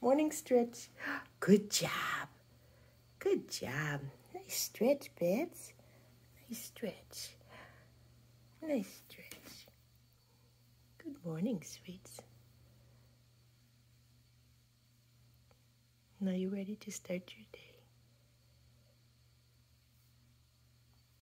Morning stretch. Good job. Good job. Nice stretch, Bits. Nice stretch. Nice stretch. Good morning, sweets. Now you ready to start your day?